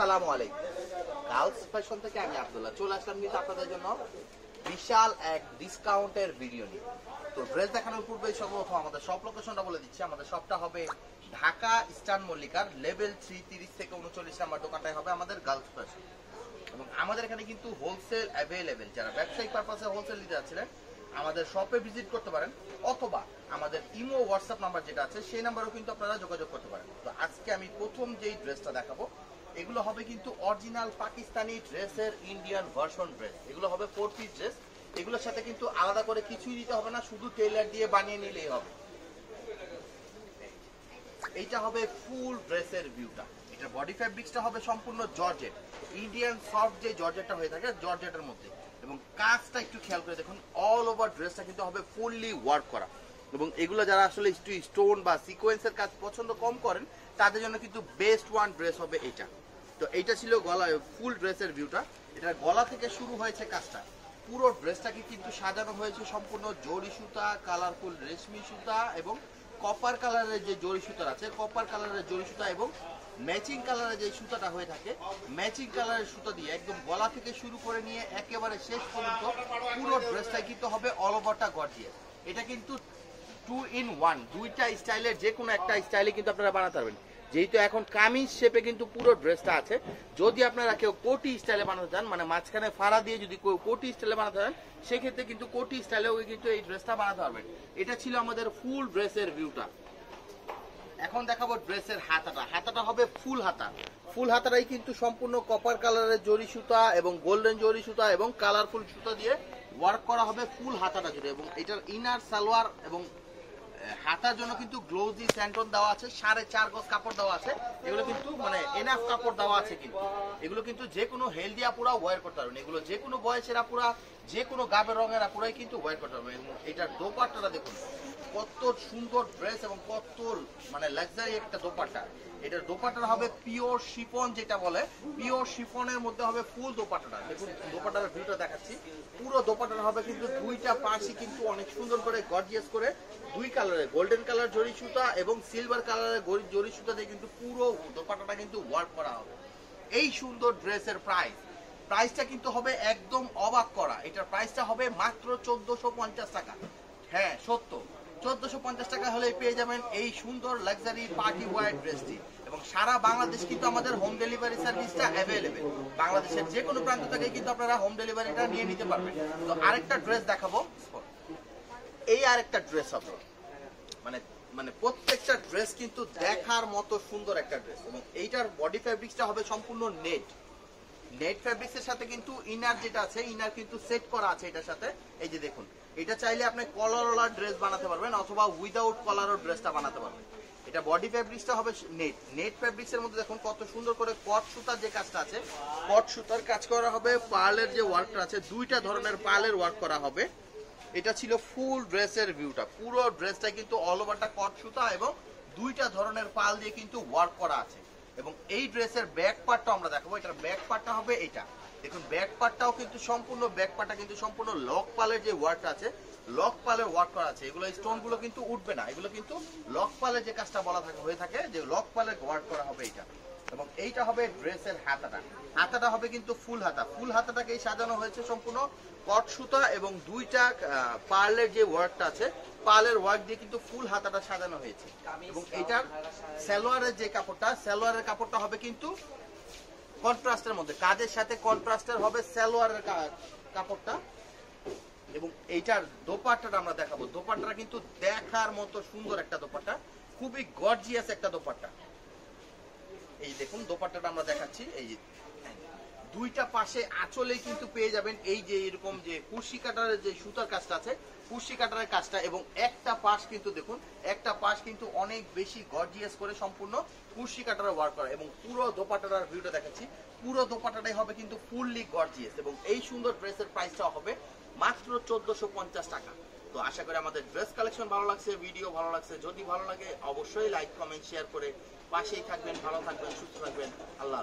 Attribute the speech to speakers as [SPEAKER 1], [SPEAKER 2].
[SPEAKER 1] আসসালামু আলাইকুম। থেকে আমি আব্দুল্লাহ চলে আসলাম কিন্তু আপনাদের জন্য বিশাল এক ডিসকাউন্টের ভিডিও নিয়ে। তো ড্রেস দেখানোর পূর্বে সর্বপ্রথম আমাদের সব লোকেশনটা বলে দিচ্ছি। আমাদের সবটা হবে ঢাকা ইস্টার্ন মল্লিকার লেভেল থ্রি তিরিশ থেকে উনচল্লিশ নাম্বার দোকানটাই হবে আমাদের গার্লস ফ্যাশন এবং আমাদের এখানে কিন্তু হোলসেল অ্যাভেলেবেল যারা ব্যবসায়িক পারপাসে হোলসেল দিতে যাচ্ছিলেন আমাদের শপে ভিজিট করতে পারেন, অথবা আমাদের ইমো হোয়াটসঅ্যাপ নাম্বার যেটা আছে, সেই নাম্বারেও কিন্তু আপনারা যোগাযোগ করতে পারেন। তো আজকে আমি প্রথম যেই ড্রেসটা দেখাবো, এগুলো হবে কিন্তু অরিজিনাল পাকিস্তানি ড্রেসের ইন্ডিয়ান ভার্সন ড্রেস এগুলো হবে ফোর পিস ড্রেস এগুলোর সাথে কিন্তু আলাদা করে কিছুই দিতে হবে না, শুধু টেইলার দিয়ে বানিয়ে নিলেই হবে। এইটা হবে ফুল ড্রেসের ভিউটা এটা বডি ফ্যাব্রিক্সটা হবে সম্পূর্ণ জর্জেট। ইন্ডিয়ান সফট যে জর্জেটটা হয়ে থাকে, জর্জেটের মধ্যে। এবং কাজটা একটু খেয়াল করে দেখুন অল ওভার ড্রেসটা কিন্তু হবে ফুললি ওয়ার্ক করা। এবং এগুলো যারা আসলে একটু স্টোন বা সিকোয়েন্সের কাজ পছন্দ কম করেন, তাদের জন্য কিন্তু বেস্ট ওয়ান ড্রেস হবে এটা। তো এইটা ছিল গলা ফুল ড্রেসের ভিউটা এটা গলা থেকে শুরু হয়েছে কাজটা। পুরো ড্রেসটাকে কিন্তু সাজানো হয়েছে সম্পূর্ণ জরি সুতা কালারফুল রেশমি সুতা এবং কপার কালারের যে জরি সুতা আছে কপার কালারের জরি সুতা এবং ম্যাচিং কালারের যে সুতাটা হয়ে থাকে ম্যাচিং কালারের সুতা দিয়ে একদম গলা থেকে শুরু করে নিয়ে একেবারে শেষ পর্যন্ত পুরো ড্রেসটাই কিন্তু হবে অল ওভারটা গর্জিয়াস এটা কিন্তু টু ইন ওয়ান দুইটা স্টাইলের যে কোনো একটা স্টাইলে কিন্তু আপনারা বানাতে পারবেন। যেহেতু এখন কামিজ শেপে কিন্তু পুরো ড্রেসটা আছে, যদি আপনারা কেউ কোটি স্টাইলে বানাতে চান মানে মাঝখানে ফাড়া দিয়ে যদি কেউ কোটি স্টাইলে বানাতে চান, সেক্ষেত্রে কিন্তু কোটি স্টাইলেও কিন্তু এই ড্রেসটা বানাতে পারবেন। এটা ছিল আমাদের ফুল ড্রেসের ভিউটা এখন দেখাবো ড্রেসের হাতাটা। হাতাটা হবে ফুল হাতা। ফুল হাতাটাই কিন্তু সম্পূর্ণ কপার কালারের জরি সুতা এবং গোল্ডেন জরি সুতা এবং কালারফুল সুতা দিয়ে ওয়ার্ক করা হবে ফুল হাতাটা জুড়ে এবং এটার ইনার সালোয়ার এবং হাতার জন্য কিন্তু গ্লোজি স্যান্টন দেওয়া আছে, সাড়ে চার গজ কাপড় দেওয়া আছে, এগুলো কিন্তু মানে এনাফ কাপড় দেওয়া আছে কিন্তু। এগুলো কিন্তু যে কোনো হেলদি আপুরা ওয়ার করতে পারবেন। এগুলো যে কোনো বয়সের আপুরা যে কোনো গাবের রঙের আপুরাই কিন্তু পারবেন এবং এটার দোপাট্টাটা দেখুন, কত সুন্দর ড্রেস এবং কত মানে লাক্সারি একটা দোপাট্টা। এটার দোপাট্টা হবে পিওর শিফন যেটা বলে পিওর শিফনের মধ্যে হবে ফুল দোপাট্টাটা। দেখুন, দোপাট্টার ভিউটা দেখাচ্ছি। পুরো দোপাট্টাটা হবে কিন্তু দুইটা পাশই কিন্তু অনেক সুন্দর করে গর্জিয়াস করে দুই কালারের গোল্ডেন কালার জরি সুতা এবং সিলভার কালারের জরি সুতা দিয়ে কিন্তু পুরো দোপাট্টাটা কিন্তু ওয়ার্ক করা হবে। এই সুন্দর ড্রেসের প্রাইস প্রাইসটা কিন্তু হবে একদম অবাক করা। এটার প্রাইসটা হবে মাত্র চোদ্দশো পঞ্চাশ টাকা। হ্যাঁ সত্য। চোদ্দশো পঞ্চাশ টাকা হলে পেয়ে যাবেন এই সুন্দর লাক্সারি পার্টি ওয়ার ড্রেসটি এবং সারা বাংলাদেশ কিন্তু আমাদের হোম ডেলিভারি সার্ভিসটা অ্যাভেলেবেল বাংলাদেশের যে কোনো প্রান্ত থেকে কিন্তু আপনারা হোম ডেলিভারিটা নিয়ে নিতে পারবেন। তো আরেকটা ড্রেস দেখাবো। এই আরেকটা ড্রেস হবে। মানে মানে প্রত্যেকটা ড্রেস কিন্তু দেখার মতো সুন্দর একটা ড্রেস এবং এইটার বডি ফ্যাব্রিক্সটা হবে সম্পূর্ণ নেট নেট ফ্যাব্রিক্স এর সাথে কিন্তু ইনার যেটা আছে ইনার কিন্তু সেট করা আছে এটার সাথে। এই যে দেখুন, এটা চাইলে আপনি কলারওয়ালা ড্রেস বানাতে পারবেন, অথবা উইদাউট কলারও ড্রেসটা বানাতে পারবেন। এটা বডি ফ্যাব্রিক্সটা হবে নেট নেট ফ্যাব্রিক্স মধ্যে দেখুন কত সুন্দর করে কট সুতার যে কাজটা আছে কট সুতার কাজ করা হবে, পার্লের যে ওয়ার্কটা আছে, দুইটা ধরনের পার্লের ওয়ার্ক করা হবে। এটা ছিল ফুল ড্রেসের ভিউটা পুরো ড্রেসটা কিন্তু অল ওভারটা কট সুতা এবং দুইটা ধরনের পাল দিয়ে কিন্তু ওয়ার্ক করা আছে। এবং এই ড্রেসের ব্যাক পার্টটা আমরা দেখাবো। এটার ব্যাক পার্টটা হবে এটা। দেখুন ব্যাক পার্টটাও কিন্তু সম্পূর্ণ ব্যাক পার্টটা কিন্তু সম্পূর্ণ লক পালের যে ওয়ার্কটা আছে লক পালের ওয়ার্ক করা আছে। এগুলো স্টোনগুলো কিন্তু উঠবে না। এগুলো কিন্তু লক পালের যে কাজটা বলা থাকে, হয়ে থাকে, যে লক পালের ওয়ার্ক করা হবে এটা। এবং এইটা হবে ড্রেসের হাতাটা। হাতাটা হবে কিন্তু ফুল হাতা। ফুল হাতাটাকে সাজানো হয়েছে সম্পূর্ণ কট সুতা এবং দুইটা পার্লের যে ওয়ার্কটা আছে, পার্লের ওয়ার্ক দিয়ে কিন্তু ফুল হাতাটা সাজানো হয়েছে। এবং এটার সালোয়ারের যে কাপড়টা, সালোয়ারের কাপড়টা হবে কিন্তু কন্ট্রাস্টের মধ্যে। কাজের সাথে কন্ট্রাস্টের হবে সালোয়ারের কাপড়টা। এবং এইটার দোপাট্টাটা আমরা দেখাবো। দোপাট্টাটা কিন্তু দেখার মতো সুন্দর একটা দোপাট্টা। খুবই গর্জিয়াস একটা দোপাট্টা। এই দেখুন, দোপাট্টাটা আমরা দেখাচ্ছি। এই যে, দুইটা পাশে আঁচলে কিন্তু পেয়ে যাবেন এই যে এরকম যে কুর্সি কাটারের যে সুতার কাজটা আছে কুর্সি কাটারের কাজটা এবং একটা পাশ কিন্তু দেখুন, একটা পাশ কিন্তু অনেক বেশি গর্জিয়াস করে সম্পূর্ণ কুর্সি কাটারের ওয়ার্ক করা। এবং পুরো দোপাট্টাটার ভিউটা দেখাচ্ছি। পুরো দোপাটাটাই হবে কিন্তু ফুললি গর্জিয়াস এবং এই সুন্দর ড্রেসের প্রাইসটা হবে মাত্র চোদ্দশো টাকা। তো আশা করি আমাদের ড্রেস কালেকশন ভালো লাগছে ভিডিও ভালো লাগছে যদি ভালো লাগে, অবশ্যই লাইক কমেন্ট শেয়ার করে পাশেই থাকবেন, ভালো থাকবেন, সুস্থ থাকবেন আল্লাহ।